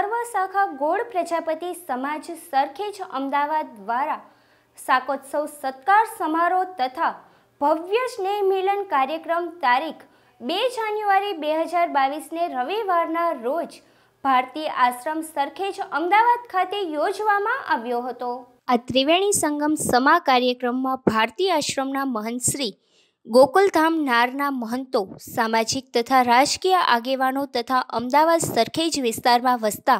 સર્વ શાખા ગોળ પ્રજાપતિ સમાજ સરખેજ અમદાવાદ દ્વારા શાકોત્સવ સત્કાર સમારોહ તથા ભવ્ય સ્નેહ મિલન કાર્યક્રમ તારીખ બે જાન્યુઆરી બે હજાર બાવીસને રવિવારના રોજ ભારતીય આશ્રમ સરખેજ અમદાવાદ ખાતે યોજવામાં આવ્યો હતો. આ ત્રિવેણી સંગમ સમા કાર્યક્રમમાં ભારતીય આશ્રમના મહંત શ્રી ગોકુલધામ નારના મહંતો, સામાજિક તથા રાજકીય આગેવાનો તથા અમદાવાદ સરખેજ વિસ્તારમાં વસતા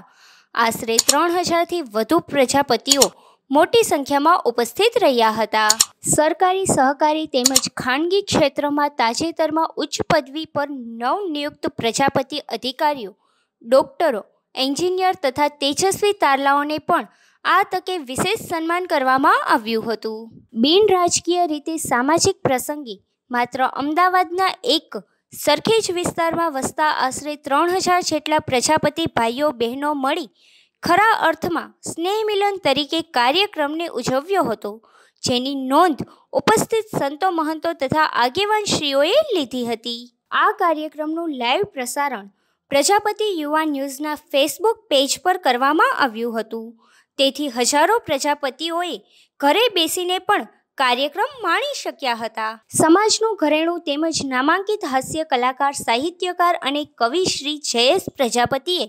આશરે ત્રણ હજારથી વધુ પ્રજાપતિઓ મોટી સંખ્યામાં ઉપસ્થિત રહ્યા હતા. સરકારી સહકારી તેમજ ખાનગી ક્ષેત્રમાં તાજેતરમાં ઉચ્ચ પદવી પર નવનિયુક્ત પ્રજાપતિ અધિકારીઓ, ડોક્ટરો, એન્જિનિયર તથા તેજસ્વી તારલાઓને પણ આ તકે વિશેષ સન્માન કરવામાં આવ્યું હતું. બિન રાજકીય રીતે સામાજિક પ્રસંગે માત્ર અમદાવાદના એક સરખેજ વિસ્તારમાં વસતા આશરે ત્રણ હજાર જેટલા પ્રજાપતિ ભાઈઓ, બહેનો મળી ખરા અર્થમાં સ્નેહ મિલન તરીકે કાર્યક્રમને ઉજવ્યો હતો, જેની નોંધ ઉપસ્થિત સંતો મહંતો તથા આગેવાનશ્રીઓએ લીધી હતી. આ કાર્યક્રમનું લાઈવ પ્રસારણ પ્રજાપતિ યુવા ન્યૂઝના ફેસબુક પેજ પર કરવામાં આવ્યું હતું. તેથી હજારો પ્રજાપતિઓએ ઘરે બેસીને પણ કાર્યક્રમ માણી શક્યા હતા. સમાજનું ઘરેણું તેમજ નામાંકિત હાસ્ય કલાકાર, સાહિત્યકાર અને કવિ શ્રી જયેશ પ્રજાપતિએ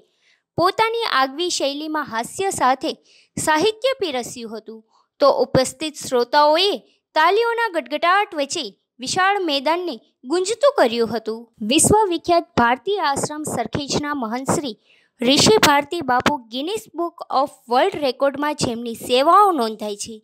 પોતાની આગવી શૈલીમાં હાસ્ય સાથે સાહિત્ય પીરસ્યું હતું. તો ઉપસ્થિત શ્રોતાઓએ તાલીઓના ગટગટાટ વચ્ચે વિશાળ મેદાનને ગુંજતું કર્યું હતું. વિશ્વવિખ્યાત ભારતીય આશ્રમ સરખેજના મહંતશ્રી ઋષિ ભારતી બાપુ ગિનિસ બુક ઓફ વર્લ્ડ રેકોર્ડમાં જેમની સેવાઓ નોંધાઈ છે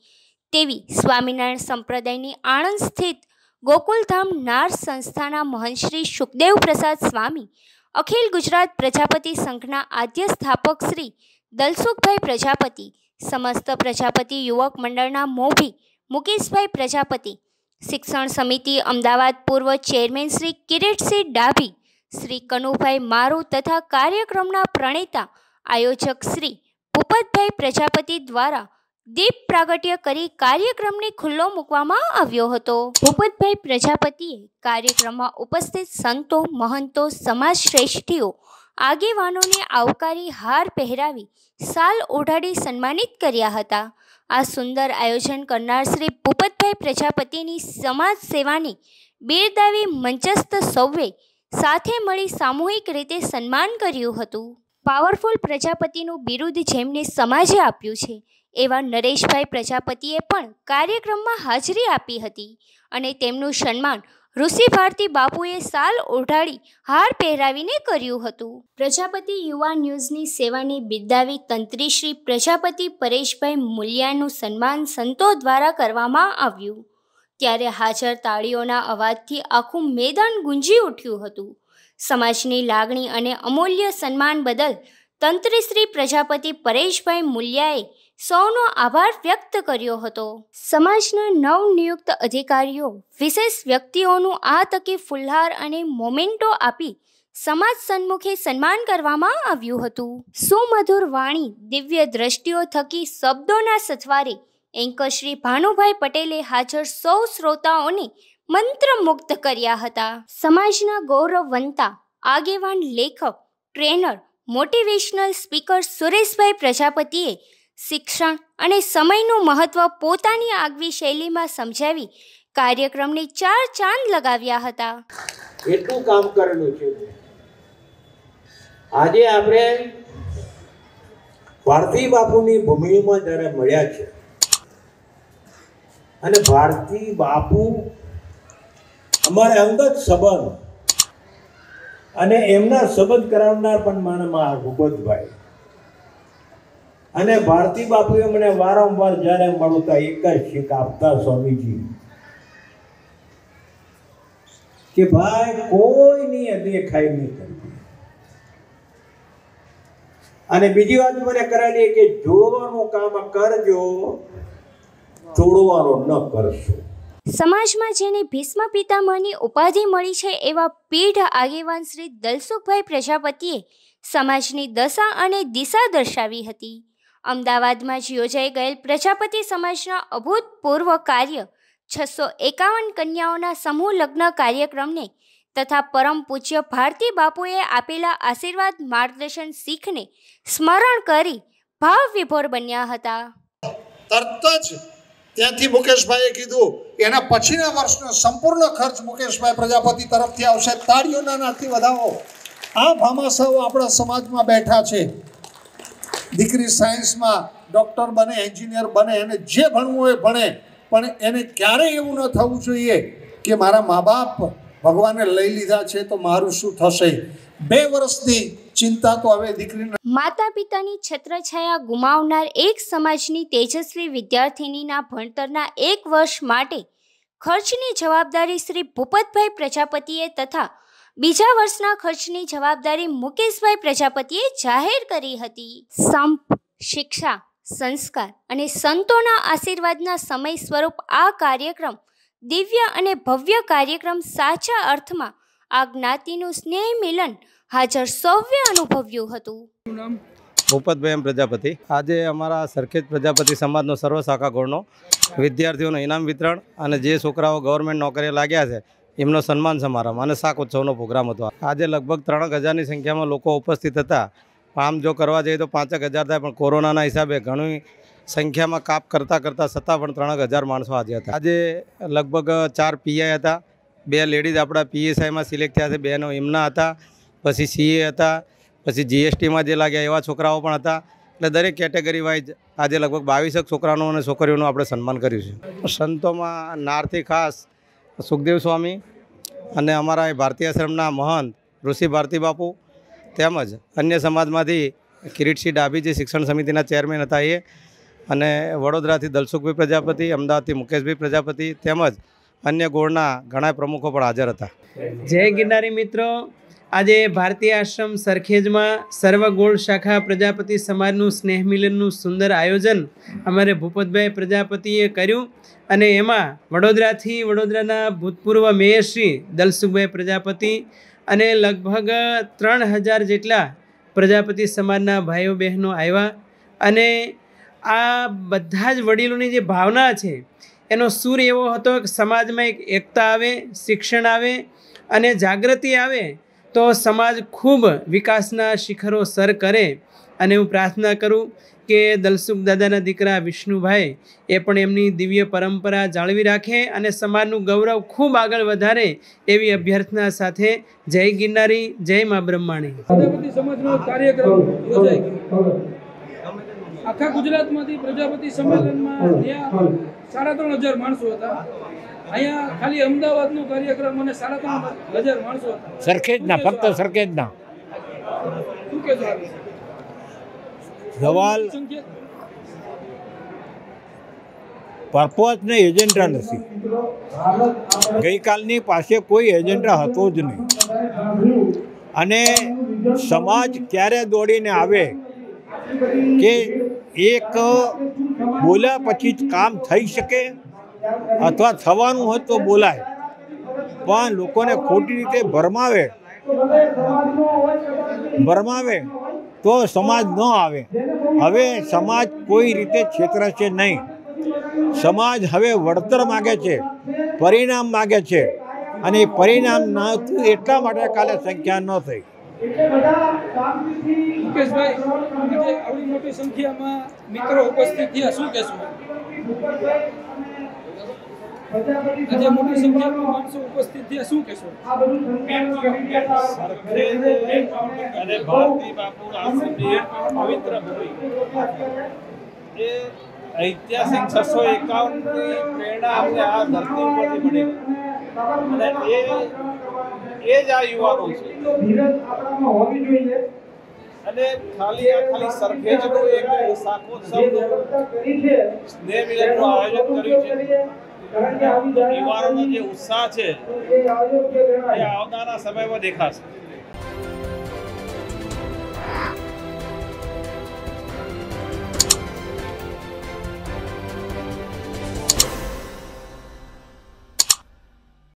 તેવી સ્વામિનારાયણ સંપ્રદાયની આણંદ સ્થિત ગોકુલધામ નાર સંસ્થાના મહંશ્રી સુખદેવ પ્રસાદ સ્વામી, અખિલ ગુજરાત પ્રજાપતિ સંઘના આદ્ય સ્થાપક શ્રી દલસુખભાઈ પ્રજાપતિ, સમસ્ત પ્રજાપતિ યુવક મંડળના મોભી મુકેશભાઈ પ્રજાપતિ, શિક્ષણ સમિતિ અમદાવાદ પૂર્વ ચેરમેન શ્રી કિરીટસિંહ ડાભી, શ્રી કનુભાઈ મારુ તથા કાર્યક્રમના પ્રણેતા આયોજક શ્રી ભૂપતભાઈ પ્રજાપતિ દ્વારા દીપ પ્રાગટ્ય કરી કાર્યક્રમને ખુલ્લો મૂકવામાં આવ્યો હતો. ભૂપતભાઈ પ્રજાપતિએ કાર્યક્રમમાં ઉપસ્થિત સંતો, મહંતો સમાજ શ્રેષ્ઠીઓ આગેવાનોને આવકારી હાર પહેરાવી સાલ ઓઢાડી સન્માનિત કર્યા હતા. આ સુંદર આયોજન કરનાર શ્રી ભૂપતભાઈ પ્રજાપતિની સમાજ સેવાની બિરદાવી મંચસ્થ સૌએ સાથે મળી સામૂહિક રીતે સન્માન કર્યું હતું. પાવરફુલ પ્રજાપતિનું બિરુદ જેમને સમાજે આપ્યું છે એવા નરેશભાઈ પ્રજાપતિએ પણ કાર્યક્રમમાં હાજરી આપી હતી અને તેમનું સન્માન ઋષિ ભારતી બાપુએ સાલ ઓઢાડી હાર પહેરાવીને કર્યું હતું. પ્રજાપતિ યુવા ન્યૂઝની સેવાની બિરદાવી તંત્રી શ્રી પ્રજાપતિ પરેશભાઈ મૂલ્યાનું સન્માન સંતો દ્વારા કરવામાં આવ્યું. ત્યારે હાજર તાળીઓના અવાજથી આખું મેદાન ગુંજી ઉઠ્યું હતું. સમાજની લાગણી અને અમૂલ્ય સન્માન બદલ તંત્રી શ્રી પ્રજાપતિ પરેશભાઈ મૂલ્યાએ સૌનો આભાર વ્યક્ત કર્યો હતો. સમાજના નવનિયુક્ત અધિકારીઓ, વિશેષ વ્યક્તિઓનું આ તકે ફુલ્હાર અને મોમેન્ટો આપી સમાજ સન્મુખે સન્માન કરવામાં આવ્યું હતું. સુમધુર વાણી, દિવ્ય દ્રષ્ટિઓ થકી શબ્દોના સથવારે એન્કર શ્રી ભાનુભાઈ પટેલે હાજર સૌ શ્રોતાઓને મંત્રમુગ્ધ કર્યા હતા. સમાજના ગૌરવવંતા, આગેવાન લેખક, ટ્રેનર મોટિવેશનલ સ્પીકર સુરેશભાઈ પ્રજાપતિએ શિક્ષણ અને સમયનું મહત્ત્વ પોતાની આગવી શૈલીમાં સમજાવી કાર્યક્રમને ચાર ચાંદ લગાવ્યા હતા. એટલું કામ કરેલું છે. આજે આપણે ભારતી બાપુની ભૂમિમાં જ્યારે મળ્યા છે, અને ભારતી બાપુ અમારે અંગત સંબંધ અને એમના સંબંધ કરાવનાર પણ મારામાં ભૂપતભાઈ. અને ભારતી બાપુએ મને વારંવાર જ્યારે મળતા એક જ શીખ આપતા સ્વામીજી. કે ભાઈ કોઈની અદેખાઈ નહીં કરતી. અને બીજી વાત મને કરાવી કે જોડવાનું કામ કરજો જોડવાનો ન કરશો. સમાજમાં જેને ભીષ્મ પિતામહની ઉપાધિ મળી છે એવા પીઢ આગેવાન શ્રી દલસુખભાઈ પ્રજાપતિએ સમાજની દશા અને દિશા દર્શાવી હતી. અમદાવાદમાં જ યોજાઈ ગયેલ પ્રજાપતિ સમાજના અભૂતપૂર્વ કાર્ય છસો એકાવન કન્યાઓના સમૂહ લગ્ન કાર્યક્રમને તથા પરમ પૂજ્ય ભારતી બાપુએ આપેલા આશીર્વાદ માર્ગદર્શન શીખને સ્મરણ કરી ભાવ વિભોર બન્યા હતા. તરત જ ત્યાંથી મુકેશભાઈએ કીધું, એના પછીના વર્ષનો સંપૂર્ણ ખર્ચ મુકેશભાઈ પ્રજાપતિ તરફથી આવશે. તાળીઓના નાથી વધાવો. આ ભામાસાઓ આપણા સમાજમાં બેઠા છે. દીકરી સાયન્સમાં ડૉક્ટર બને, એન્જિનિયર બને, એને જે ભણવું હોય ભણે. પણ એને ક્યારેય એવું ન થવું જોઈએ કે મારા મા બાપ ભગવાને લઈ લીધા છે તો મારું શું થશે? બે વર્ષની ચિંતા તો હવે દીકરીને માતા પિતાની છત્રછાયા ગુમાવનાર એક સમાજની તેજસ્વી વિદ્યાર્થિનીના ભણતરના એક વર્ષ માટે ખર્ચની જવાબદારી શ્રી ભૂપતભાઈ પ્રજાપતિએ તથા બીજા વર્ષના ખર્ચની જવાબદારી મુકેશભાઈ પ્રજાપતિએ જાહેર કરી હતી. સંપ, શિક્ષા, સંસ્કાર અને સંતોના આશીર્વાદના સમય સ્વરૂપ આ કાર્યક્રમ દિવ્ય અને ભવ્ય કાર્યક્રમ સાચા અર્થમાં આ જ્ઞાતિનું સ્નેહ મિલન હાજર સૌએ અનુભવ્યું હતું. ભૂપતભાઈ એમ પ્રજાપતિ. આજે અમારા સરખેજ પ્રજાપતિ સમાજનો સર્વ શાખા ગોળનો વિદ્યાર્થીઓનું ઇનામ વિતરણ અને જે છોકરાઓ ગવર્મેન્ટ નોકરીએ લાગ્યા છે એમનો સન્માન સમારંભ અને શાક ઉત્સવનો પ્રોગ્રામ હતો. આજે લગભગ ત્રણ હજારની સંખ્યામાં લોકો ઉપસ્થિત હતા. આમ જો કરવા જઈએ તો પાંચેક હજાર થાય પણ કોરોનાના હિસાબે ઘણી સંખ્યામાં કાપ કરતાં કરતાં છતાં પણ ત્રણ હજાર માણસો આજે હતા. આજે લગભગ ચાર પીઆઈ હતા. બે લેડીઝ આપણા પીએસઆઈમાં સિલેક્ટ થયા છે બેનો એમના હતા. પછી સીએ હતા, પછી જીએસટીમાં જે લાગ્યા એવા છોકરાઓ પણ હતા. એટલે દરેક કેટેગરી વાઇઝ આજે લગભગ બાવીસેક છોકરાનું અને છોકરીઓનું આપણે સન્માન કર્યું છે. સંતોમાં નારથી ખાસ સુખદેવ સ્વામી અને અમારા ભારતીય આશ્રમના મહંત ઋષિ ભારતી બાપુ તેમજ અન્ય સમાજમાંથી કિરીટસિંહ ડાભી જે શિક્ષણ સમિતિના ચેરમેન હતા એ અને વડોદરાથી દલસુખભાઈ પ્રજાપતિ, અમદાવાદથી મુકેશભાઈ પ્રજાપતિ તેમજ અન્ય ગોળના ઘણા પ્રમુખો પણ હાજર હતા. જય ગિરનારી મિત્રો. આજે ભારતીય આશ્રમ સરખેજમાં સર્વગોળ શાખા પ્રજાપતિ સમાજનું સ્નેહ મિલનનું સુંદર આયોજન અમારે ભૂપતભાઈ પ્રજાપતિએ કર્યું અને એમાં વડોદરાથી વડોદરાના ભૂતપૂર્વ મેયર શ્રી દલસુખભાઈ પ્રજાપતિ અને લગભગ ત્રણ હજાર જેટલા પ્રજાપતિ સમાજના ભાઈઓ બહેનો આવ્યા અને આ બધા જ વડીલોની જે ભાવના છે, એનો સૂર એવો હતો કે સમાજમાં એક એકતા આવે, શિક્ષણ આવે અને જાગૃતિ આવે તો સમાજ ખૂબ વિકાસના શિખરો સર કરે અને હું પ્રાર્થના કરું કે દલસુખ દાદાના દીકરા વિષ્ણુભાઈ એ પણ એમની દિવ્ય પરંપરા જાળવી રાખે અને સમાજનું ગૌરવ ખૂબ આગળ વધારે એવી અભ્યર્થના સાથે જય ગિરનારી જય મા બ્રહ્માણી. પ્રજાપતિ કાર્યક્રમ આખા ગુજરાતમાંથી પ્રજાપતિ સંમેલનમાં ત્યાં સાડા ત્રણ હજાર માણસો હતા. અહીંયા ખાલી અમદાવાદનો કાર્યક્રમ અને સાડા ત્રણ હજાર માણસો હતા. સરખેજના ફક્ત સરખેજના. શું કે સવાલ પર્પઝ ને એજન્ડા નથી. ગઈકાલની પાસે કોઈ એજન્ડા હતો જ નહીં. અને સમાજ ક્યારે દોડીને આવે કે એક બોલ્યા પછી જ કામ થઈ શકે? અથવા થવાનું હોય તો બોલાય. પણ લોકોને ખોટી રીતે ભરમાવે. ભરમાવે તો સમાજ ન આવે. હવે સમાજ કોઈ રીતે છેતરાશે નહીં. સમાજ હવે વળતર માગે છે, પરિણામ માગે છે. અને પરિણામ ન થયું એટલા માટે કાલે સંખ્યા ન થઈ. મુકેશભાઈ મોટી સંખ્યામાં મિત્રો ઉપસ્થિત થયા. શું કહેશો? આજે મોટી સંખ્યામાં માણસો ઉપસ્થિત થયા. શું કહેશો? અને ભારતી બાપુ આશ્રમની પવિત્ર ભૂમિ એ ઐતિહાસિક છસો એકાવનની પ્રેરણા આપણે આ ધરતી ઉપરથી મળી. અને એ એ જ આ યુવાનો છે. અને ખાલી આ ખાલી સરખેજનું એક શાકોત્સવનું સ્નેહ મિલનનું આયોજન કર્યું છે. યુવાનોનો જે ઉત્સાહ છે એ આવનારા સમયમાં દેખાશે.